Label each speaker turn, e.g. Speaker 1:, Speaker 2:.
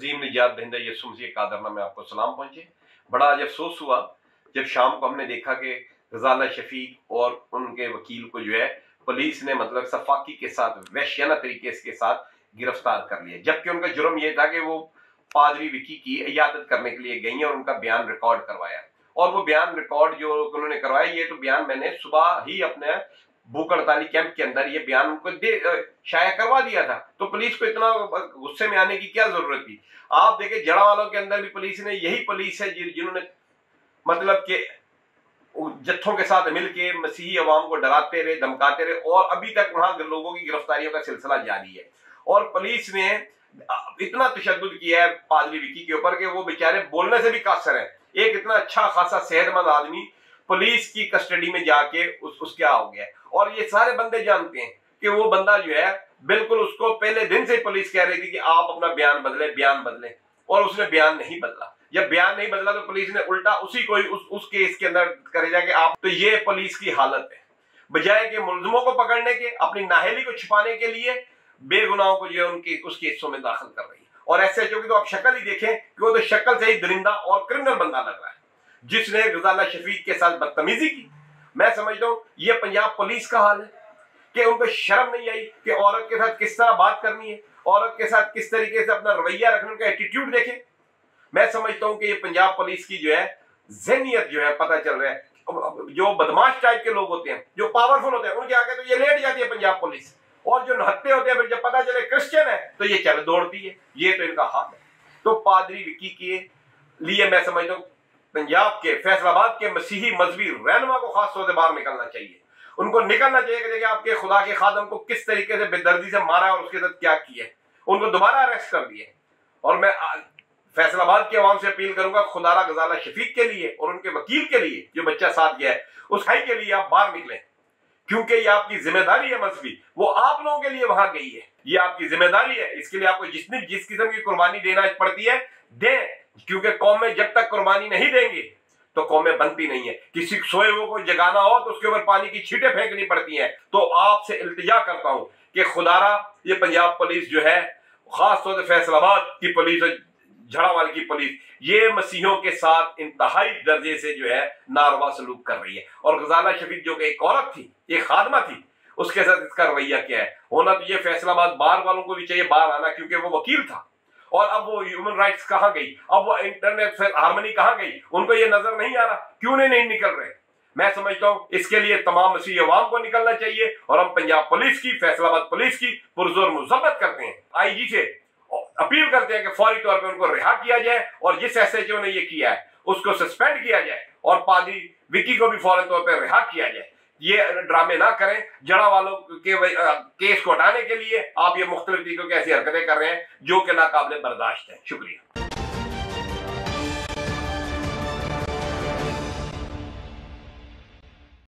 Speaker 1: अजीम निजात दहिंदा यसुम से कादरना में आपको सलाम पहुँचे। बड़ा आज अफसोस हुआ जब शाम को हमने देखा कि रजाला शफीक और उनके वकील को जो है, पुलिस ने मतलब सफाकी के साथ वैश्याना तरीके के साथ गिरफ़्तार कर लिया। जबकि उनका जुर्म यह था कि वो पादरी विकी की इयादत करने के लिए गई और उनका बयान रिकॉर्ड करवाया। और वो बयान रिकॉर्ड जो उन्होंने करवाया, ये तो बयान मैंने सुबह ही अपने भूख हड़ताली कैंप के अंदर ये बयान उनको दे शाया करवा दिया था। तो पुलिस को इतना गुस्से में आने की क्या ज़रूरत थी? आप देखे जड़ा वालों के अंदर भी पुलिस ने यही पुलिस है जिन्होंने मतलब के जत्थों के साथ मिलके मसीही अवाम को डराते रहे धमकाते रहे और अभी तक वहाँ लोगों की गिरफ्तारियों का सिलसिला जारी है। और पुलिस ने इतना तशद किया है पादरी विकी के ऊपर कि वो बेचारे बोलने से भी कासर है। एक इतना अच्छा खासा सेहतमंद आदमी पुलिस की कस्टडी में जाके उस, उस क्या हो गया और ये सारे बंदे जानते हैं कि वो बंदा जो है बिल्कुल उसको पहले दिन से पुलिस कह रही थी कि आप अपना बयान बदले बयान बदले और उसने बयान नहीं बदला। जब बयान नहीं बदला तो पुलिस ने उल्टा उसी को उस, उस केस के अंदर करे जाके आप तो ये पुलिस की हालत है। बजाय के मुलजमों को पकड़ने के अपनी नाहेली को छिपाने के लिए बेगुनाहों को जो है उनके उस केसों में दाखिल कर रही है। और ऐसे की तो आप शक्ल ही देखें कि वो तो शक्ल से ही दरिंदा और क्रिमिनल बंदा लग रहा है जिसने गजाला शफीक के साथ बदतमीजी की। मैं समझता हूँ, ये पंजाब पुलिस का हाल है कि उनको शर्म नहीं आई कि औरत के साथ किस तरह बात करनी है, औरत के साथ किस तरीके से अपना रवैया रखने का एटीट्यूड देखें। मैं समझता हूँ कि ये पंजाब पुलिस की जो है जहनीत जो है, पता चल रहा है। जो बदमाश टाइप के लोग होते हैं, जो पावरफुल होते हैं, उनके आगे तो ये लेट जाती है पंजाब पुलिस। और जो नहत्ते होते हैं, फिर जब पता चले क्रिश्चियन है तो ये चल दौड़ती है। ये तो इनका हाथ है। तो पादरी विकी के लिए मैं समझता हूँ पंजाब के, फैसलाबाद के मसीही मजहबी रहनुमा को खास तौर से बाहर निकलना चाहिए। उनको निकलना चाहिए कि देखिए आपके खुदा के खादम को किस तरीके से बेदर्दी से मारा और उसके साथ क्या किया उनको दोबारा अरेस्ट कर दिए। और मैं फैसलाबाद के अवाम से अपील करूँगा, खुदारा गजाला शफीक के लिए और उनके वकील के लिए, जो बच्चा साथ गया है, उस भाई के लिए आप बाहर निकले। क्योंकि ये आपकी ज़िम्मेदारी है मजहबी। वो आप लोगों के लिए वहाँ गई है। ये आपकी ज़िम्मेदारी है। इसके लिए आपको जितनी जिस किस्म की कुर्बानी देना पड़ती है, दें। क्योंकि कौमें जब तक कुर्बानी नहीं देंगी तो कौमें बनती नहीं है। किसी सोए हुए को जगाना हो तो उसके ऊपर पानी की छीटें फेंकनी पड़ती हैं। तो आपसे इल्तिजा करता हूँ कि खुदारा, ये पंजाब पुलिस जो है खास तौर से फैसलाबाद की पुलिस झड़ावाल की पुलिस, ये मसीहों के साथ इंतहाई दर्जे से जो है, नारवा सलूक कर रही है। और गजाला शफीक जो कि एक औरत थी, एक खादमा थी, उसके साथ इसका रवैया क्या है? होना तो ये फैसलाबाद बार वालों को भी चाहिए बाहर आना, क्योंकि वो वकील था। और अब वो ह्यूमन राइट्स कहाँ गई? अब वो इंटरनेट हारमोनी कहाँ गई? उनको ये नज़र नहीं आ रहा। क्यों नहीं, नहीं निकल रहे? मैं समझता हूँ इसके लिए तमाम मसीह अवाम को निकलना चाहिए और हम पंजाब पुलिस की फैसलाबाद पुलिस की पुरजोर मुजब्बत करते हैं। आईजी से अपील करते हैं कि फौरी तौर पर उनको रिहा किया जाए और जिस एस एच ओ ने ये किया है उसको सस्पेंड किया जाए और पादी विकी को भी फ़ौरन तौर पर रिहा किया जाए। ये ड्रामे ना करें, जड़ा वालों के केस को हटाने के लिए आप ये मुख्तलिफ़ तरीकों की ऐसी हरकतें कर रहे हैं, जो कि नाकाबले बर्दाश्त हैं। शुक्रिया।